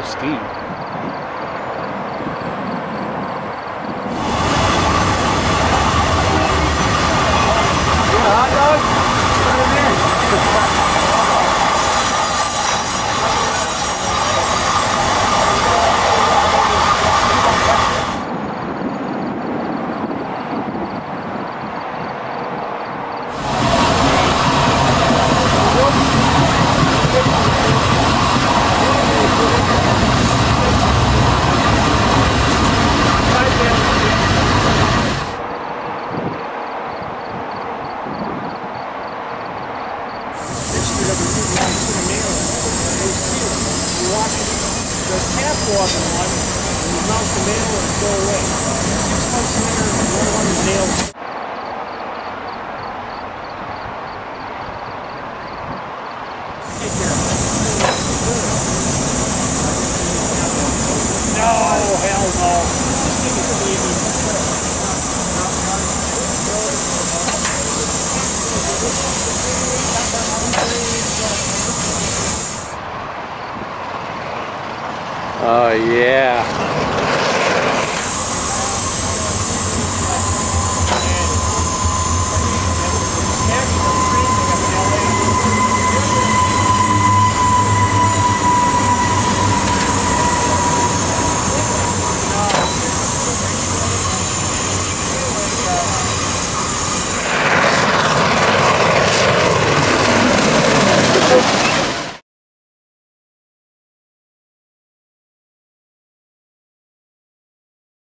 go skiing. hot dog? Put it in. picture that we see behind Tuna Mayor is here. You watch the calf walking on, and you mount the mail and go away. Six months later, no one is nailed. Thank you. Oh yeah.